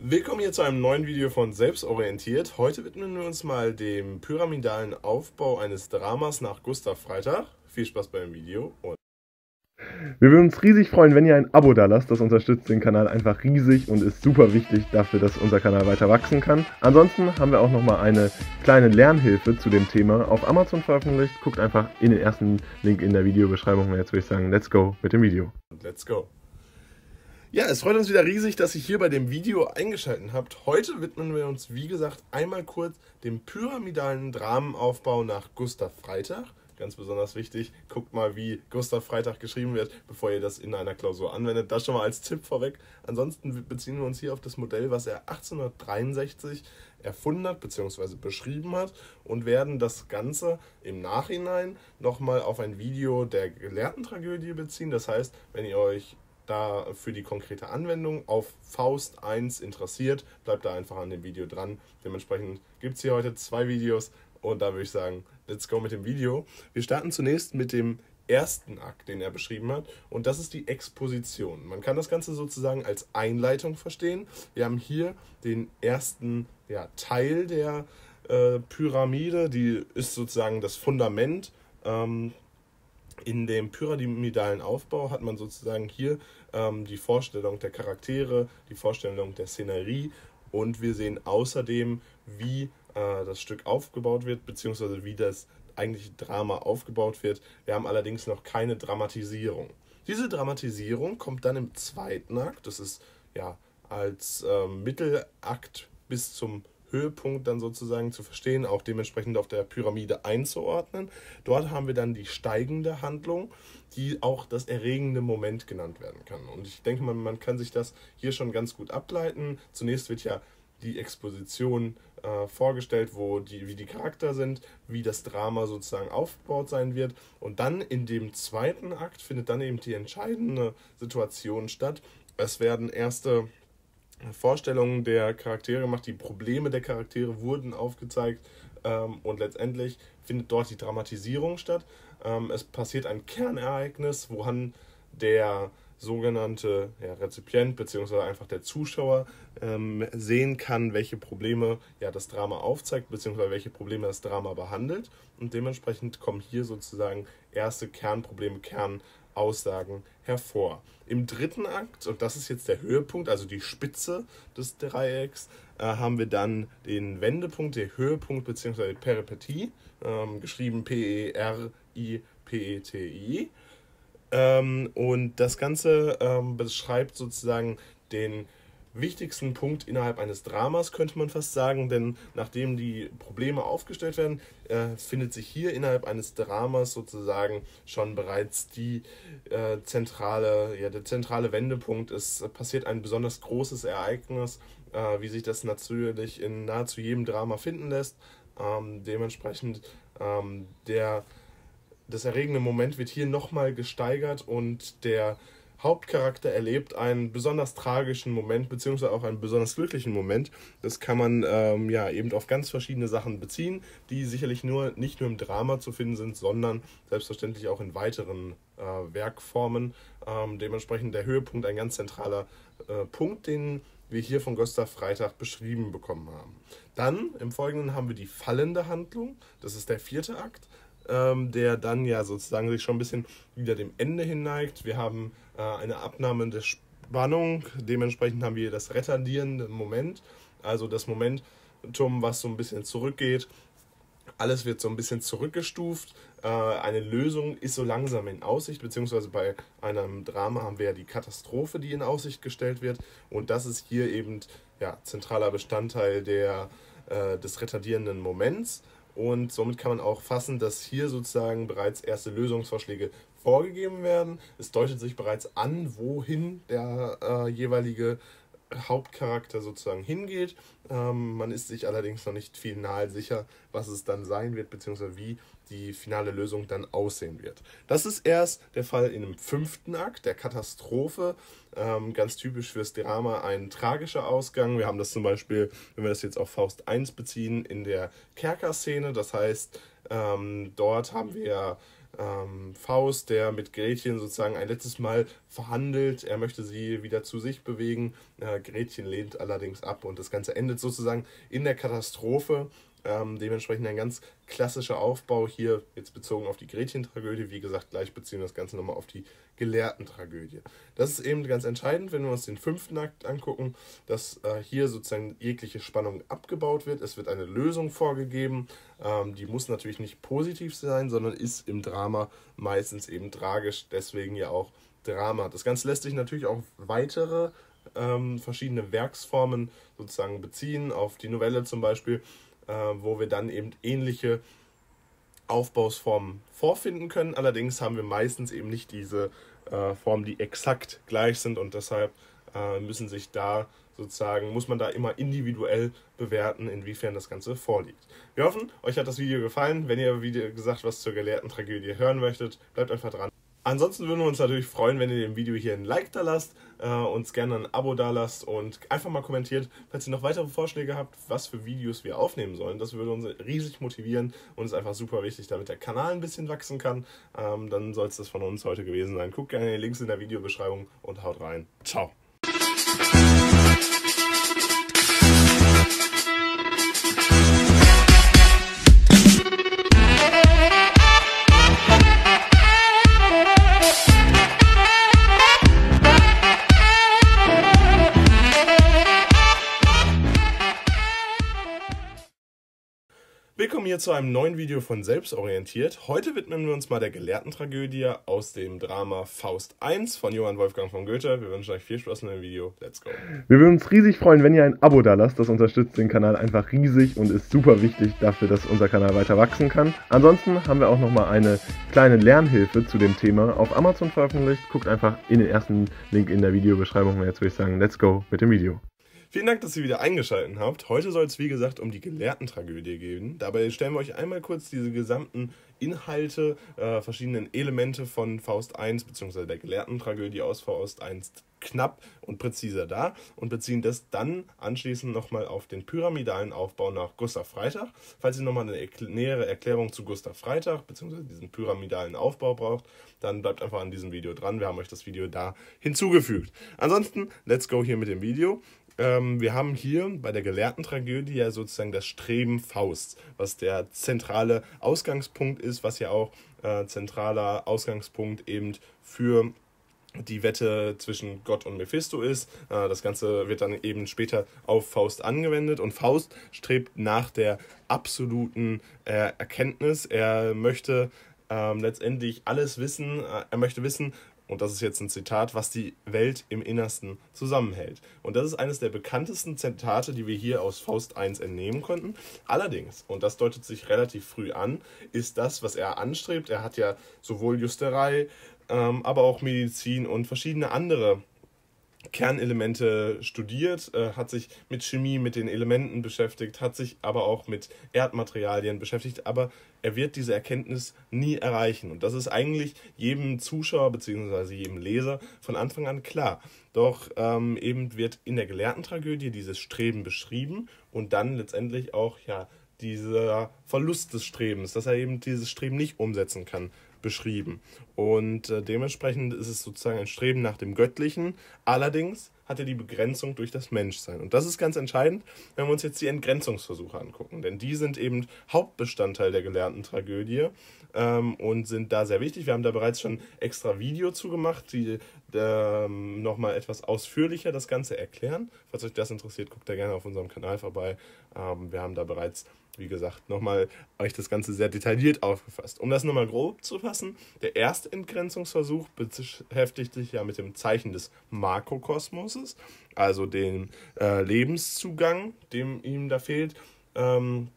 Willkommen hier zu einem neuen Video von Selbstorientiert. Heute widmen wir uns mal dem pyramidalen Aufbau eines Dramas nach Gustav Freitag. Viel Spaß beim Video und wir würden uns riesig freuen, wenn ihr ein Abo da lasst. Das unterstützt den Kanal einfach riesig und ist super wichtig dafür, dass unser Kanal weiter wachsen kann. Ansonsten haben wir auch nochmal eine kleine Lernhilfe zu dem Thema auf Amazon veröffentlicht. Guckt einfach in den ersten Link in der Videobeschreibung. Und jetzt würde ich sagen, let's go mit dem Video. Let's go. Ja, es freut uns wieder riesig, dass ihr hier bei dem Video eingeschaltet habt. Heute widmen wir uns, wie gesagt, einmal kurz dem pyramidalen Dramenaufbau nach Gustav Freitag. Ganz besonders wichtig, guckt mal, wie Gustav Freitag geschrieben wird, bevor ihr das in einer Klausur anwendet. Das schon mal als Tipp vorweg. Ansonsten beziehen wir uns hier auf das Modell, was er 1863 erfunden hat bzw. beschrieben hat und werden das Ganze im Nachhinein nochmal auf ein Video der Gelehrtentragödie beziehen. Das heißt, wenn ihr euch da für die konkrete Anwendung auf Faust 1 interessiert, bleibt da einfach an dem Video dran. Dementsprechend gibt es hier heute zwei Videos und da würde ich sagen, let's go mit dem Video. Wir starten zunächst mit dem ersten Akt, den er beschrieben hat, und das ist die Exposition. Man kann das Ganze sozusagen als Einleitung verstehen. Wir haben hier den ersten ja, Teil der äh, Pyramide, die ist sozusagen das Fundament. Ähm, in dem pyramidalen Aufbau hat man sozusagen hier ähm, die Vorstellung der Charaktere, die Vorstellung der Szenerie und wir sehen außerdem, wie äh, das Stück aufgebaut wird, beziehungsweise wie das eigentliche Drama aufgebaut wird. Wir haben allerdings noch keine Dramatisierung. Diese Dramatisierung kommt dann im zweiten Akt, das ist ja als äh, Mittelakt bis zum Höhepunkt dann sozusagen zu verstehen, auch dementsprechend auf der Pyramide einzuordnen. Dort haben wir dann die steigende Handlung, die auch das erregende Moment genannt werden kann. Und ich denke mal, man kann sich das hier schon ganz gut ableiten. Zunächst wird ja die Exposition äh, vorgestellt, wo die, wie die Charakter sind, wie das Drama sozusagen aufgebaut sein wird. Und dann in dem zweiten Akt findet dann eben die entscheidende Situation statt. Es werden erste Vorstellungen der Charaktere gemacht, die Probleme der Charaktere wurden aufgezeigt ähm, und letztendlich findet dort die Dramatisierung statt. Ähm, es passiert ein Kernereignis, woran der sogenannte ja, Rezipient bzw. einfach der Zuschauer ähm, sehen kann, welche Probleme ja, das Drama aufzeigt bzw. welche Probleme das Drama behandelt. Und dementsprechend kommen hier sozusagen erste Kernprobleme, Kern Aussagen hervor. Im dritten Akt, und das ist jetzt der Höhepunkt, also die Spitze des Dreiecks, äh, haben wir dann den Wendepunkt, der Höhepunkt bzw. Peripetie, ähm, geschrieben P-E-R-I-P-E-T-I. Ähm, und das Ganze ähm, beschreibt sozusagen den wichtigsten Punkt innerhalb eines Dramas, könnte man fast sagen, denn nachdem die Probleme aufgestellt werden, äh, findet sich hier innerhalb eines Dramas sozusagen schon bereits die äh, zentrale, ja, der zentrale Wendepunkt. Es passiert ein besonders großes Ereignis, äh, wie sich das natürlich in nahezu jedem Drama finden lässt. Ähm, dementsprechend ähm, der das erregende Moment wird hier nochmal gesteigert und der Hauptcharakter erlebt einen besonders tragischen Moment, beziehungsweise auch einen besonders glücklichen Moment. Das kann man ähm, ja eben auf ganz verschiedene Sachen beziehen, die sicherlich nur nicht nur im Drama zu finden sind, sondern selbstverständlich auch in weiteren äh, Werkformen. Ähm, dementsprechend der Höhepunkt ein ganz zentraler äh, Punkt, den wir hier von Gustav Freitag beschrieben bekommen haben. Dann im Folgenden haben wir die fallende Handlung. Das ist der vierte Akt ähm, der dann ja sozusagen sich schon ein bisschen wieder dem Ende hinneigt. Wir haben äh, eine Abnahme der Spannung, dementsprechend haben wir das retardierende Moment, also das Momentum, was so ein bisschen zurückgeht. Alles wird so ein bisschen zurückgestuft. Äh, eine Lösung ist so langsam in Aussicht, beziehungsweise bei einem Drama haben wir ja die Katastrophe, die in Aussicht gestellt wird. Und das ist hier eben ja, zentraler Bestandteil der, äh, des retardierenden Moments. Und somit kann man auch fassen, dass hier sozusagen bereits erste Lösungsvorschläge vorgegeben werden. Es deutet sich bereits an, wohin der äh, jeweilige Hauptcharakter sozusagen hingeht. Ähm, man ist sich allerdings noch nicht final sicher, was es dann sein wird, beziehungsweise wie die finale Lösung dann aussehen wird. Das ist erst der Fall in dem fünften Akt, der Katastrophe. Ähm, ganz typisch fürs Drama ein tragischer Ausgang. Wir haben das zum Beispiel, wenn wir das jetzt auf Faust 1 beziehen, in der Kerkerszene. Das heißt, ähm, dort haben wir ähm, Faust, der mit Gretchen sozusagen ein letztes Mal verhandelt. Er möchte sie wieder zu sich bewegen. Äh, Gretchen lehnt allerdings ab und das Ganze endet sozusagen in der Katastrophe. Ähm, dementsprechend ein ganz klassischer Aufbau hier, jetzt bezogen auf die Gretchen-Tragödie. Wie gesagt, gleich beziehen wir das Ganze nochmal auf die Gelehrten-Tragödie. Das ist eben ganz entscheidend, wenn wir uns den fünften Akt angucken, dass äh, hier sozusagen jegliche Spannung abgebaut wird. Es wird eine Lösung vorgegeben. Ähm, die muss natürlich nicht positiv sein, sondern ist im Drama meistens eben tragisch. Deswegen ja auch Drama. Das Ganze lässt sich natürlich auch weitere ähm, verschiedene Werksformen sozusagen beziehen, auf die Novelle zum Beispiel äh, wo wir dann eben ähnliche Aufbausformen vorfinden können. Allerdings haben wir meistens eben nicht diese äh, Formen, die exakt gleich sind und deshalb äh, müssen sich da sozusagen, muss man da immer individuell bewerten, inwiefern das Ganze vorliegt. Wir hoffen, euch hat das Video gefallen. Wenn ihr, wie gesagt, was zur gelehrten Tragödie hören möchtet, bleibt einfach dran. Ansonsten würden wir uns natürlich freuen, wenn ihr dem Video hier ein Like da lasst, äh, uns gerne ein Abo da lasst und einfach mal kommentiert, falls ihr noch weitere Vorschläge habt, was für Videos wir aufnehmen sollen. Das würde uns riesig motivieren und ist einfach super wichtig, damit der Kanal ein bisschen wachsen kann. Ähm, dann soll es das von uns heute gewesen sein. Guckt gerne die Links in der Videobeschreibung und haut rein. Ciao. Hier zu einem neuen Video von Selbstorientiert. Heute widmen wir uns mal der Gelehrten-Tragödie aus dem Drama Faust I von Johann Wolfgang von Goethe. Wir wünschen euch viel Spaß mit dem Video. Let's go. Wir würden uns riesig freuen, wenn ihr ein Abo da lasst. Das unterstützt den Kanal einfach riesig und ist super wichtig dafür, dass unser Kanal weiter wachsen kann. Ansonsten haben wir auch nochmal eine kleine Lernhilfe zu dem Thema auf Amazon veröffentlicht. Guckt einfach in den ersten Link in der Videobeschreibung. Jetzt würde ich sagen, let's go mit dem Video. Vielen Dank, dass ihr wieder eingeschaltet habt. Heute soll es, wie gesagt, um die Gelehrten-Tragödie gehen. Dabei stellen wir euch einmal kurz diese gesamten Inhalte, äh, verschiedenen Elemente von Faust I bzw. der Gelehrten-Tragödie aus Faust I knapp und präziser dar und beziehen das dann anschließend nochmal auf den pyramidalen Aufbau nach Gustav Freitag. Falls ihr nochmal eine nähere Erklärung zu Gustav Freitag bzw. diesen pyramidalen Aufbau braucht, dann bleibt einfach an diesem Video dran. Wir haben euch das Video da hinzugefügt. Ansonsten, let's go hier mit dem Video. Ähm, wir haben hier bei der gelehrten Tragödie ja sozusagen das Streben Faust, was der zentrale Ausgangspunkt ist, was ja auch äh, zentraler Ausgangspunkt eben für die Wette zwischen Gott und Mephisto ist. Äh, das Ganze wird dann eben später auf Faust angewendet und Faust strebt nach der absoluten äh, Erkenntnis. Er möchte ähm, letztendlich alles wissen. Äh, er möchte wissen, und das ist jetzt ein Zitat, was die Welt im Innersten zusammenhält. Und das ist eines der bekanntesten Zitate, die wir hier aus Faust I entnehmen konnten. Allerdings, und das deutet sich relativ früh an, ist das, was er anstrebt. Er hat ja sowohl Justerei, ähm, aber auch Medizin und verschiedene andere Kernelemente studiert, äh, hat sich mit Chemie, mit den Elementen beschäftigt, hat sich aber auch mit Erdmaterialien beschäftigt, aber er wird diese Erkenntnis nie erreichen. Und das ist eigentlich jedem Zuschauer bzw. jedem Leser von Anfang an klar. Doch ähm, eben wird in der gelehrten Tragödie dieses Streben beschrieben und dann letztendlich auch ja dieser Verlust des Strebens, dass er eben dieses Streben nicht umsetzen kann, beschrieben. Und äh, dementsprechend ist es sozusagen ein Streben nach dem Göttlichen. Allerdings hat er die Begrenzung durch das Menschsein. Und das ist ganz entscheidend, wenn wir uns jetzt die Entgrenzungsversuche angucken. Denn die sind eben Hauptbestandteil der gelernten Tragödie ähm, und sind da sehr wichtig. Wir haben da bereits schon extra Video zu gemacht, die ähm, nochmal etwas ausführlicher das Ganze erklären. Falls euch das interessiert, guckt da gerne auf unserem Kanal vorbei. Ähm, wir haben da bereits wie gesagt, nochmal euch das Ganze sehr detailliert aufgefasst. Um das nochmal grob zu fassen, der erste Entgrenzungsversuch beschäftigt sich ja mit dem Zeichen des Makrokosmoses, also den äh, Lebenszugang, dem ihm da fehlt. Ähm,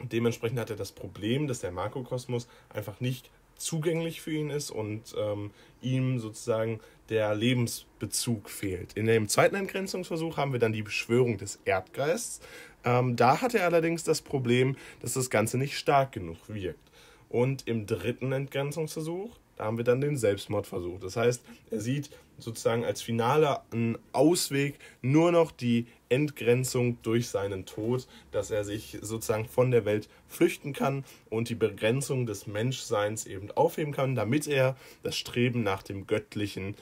dementsprechend hat er das Problem, dass der Makrokosmos einfach nicht zugänglich für ihn ist und ähm, ihm sozusagen der Lebensbezug fehlt. In dem zweiten Entgrenzungsversuch haben wir dann die Beschwörung des Erdgeists. Ähm, da hat er allerdings das Problem, dass das Ganze nicht stark genug wirkt. Und im dritten Entgrenzungsversuch da haben wir dann den Selbstmordversuch. Das heißt, er sieht sozusagen als finaler Ausweg nur noch die Entgrenzung durch seinen Tod, dass er sich sozusagen von der Welt flüchten kann und die Begrenzung des Menschseins eben aufheben kann, damit er das Streben nach dem Göttlichen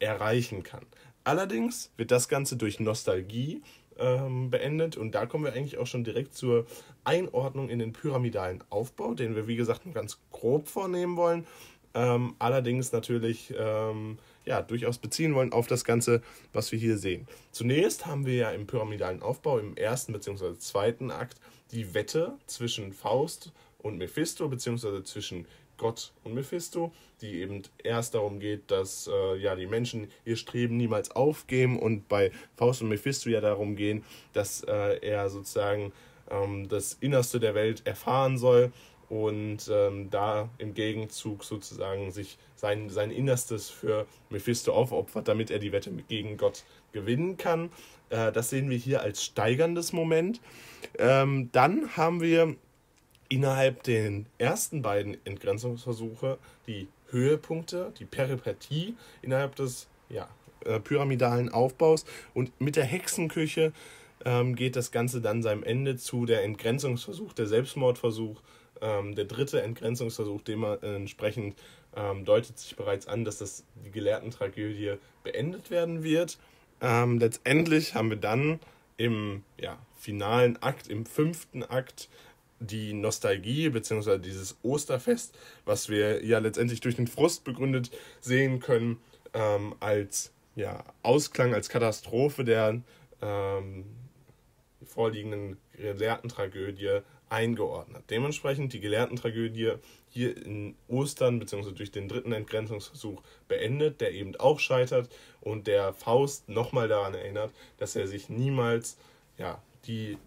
erreichen kann. Allerdings wird das Ganze durch Nostalgie ähm, beendet und da kommen wir eigentlich auch schon direkt zur Einordnung in den pyramidalen Aufbau, den wir wie gesagt ganz grob vornehmen wollen ähm, allerdings natürlich ähm, ja, durchaus beziehen wollen auf das Ganze, was wir hier sehen. Zunächst haben wir ja im pyramidalen Aufbau im ersten bzw. zweiten Akt die Wette zwischen Faust und Mephisto bzw. zwischen Gott und Mephisto, die eben erst darum geht, dass äh, ja, die Menschen ihr Streben niemals aufgeben und bei Faust und Mephisto ja darum gehen, dass äh, er sozusagen ähm, das Innerste der Welt erfahren soll und ähm, da im Gegenzug sozusagen sich sein, sein Innerstes für Mephisto aufopfert, damit er die Wette gegen Gott gewinnen kann. Äh, das sehen wir hier als steigerndes Moment. Ähm, dann haben wir innerhalb den ersten beiden Entgrenzungsversuche die Höhepunkte, die Peripetie innerhalb des ja, äh, pyramidalen Aufbaus und mit der Hexenküche ähm, geht das Ganze dann seinem Ende zu, der Entgrenzungsversuch, der Selbstmordversuch ähm, der dritte Entgrenzungsversuch dementsprechend ähm, deutet sich bereits an, dass das die Gelehrten-Tragödie beendet werden wird. Ähm, letztendlich haben wir dann im ja, finalen Akt, im fünften Akt, die Nostalgie bzw. dieses Osterfest, was wir ja letztendlich durch den Frust begründet sehen können, ähm, als ja, Ausklang, als Katastrophe der ähm, vorliegenden Gelehrten-Tragödie eingeordnet. Dementsprechend die Gelehrten-Tragödie hier in Ostern bzw. durch den dritten Entgrenzungsversuch beendet, der eben auch scheitert und der Faust nochmal daran erinnert, dass er sich niemals ja, die,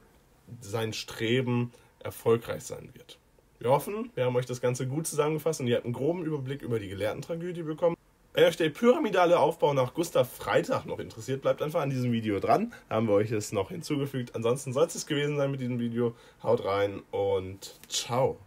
sein Streben erfolgreich sein wird. Wir hoffen, wir haben euch das Ganze gut zusammengefasst und ihr habt einen groben Überblick über die Gelehrten-Tragödie bekommen. Wenn euch der pyramidale Aufbau nach Gustav Freitag noch interessiert, bleibt einfach an diesem Video dran. Da haben wir euch es noch hinzugefügt. Ansonsten soll es gewesen sein mit diesem Video. Haut rein und ciao.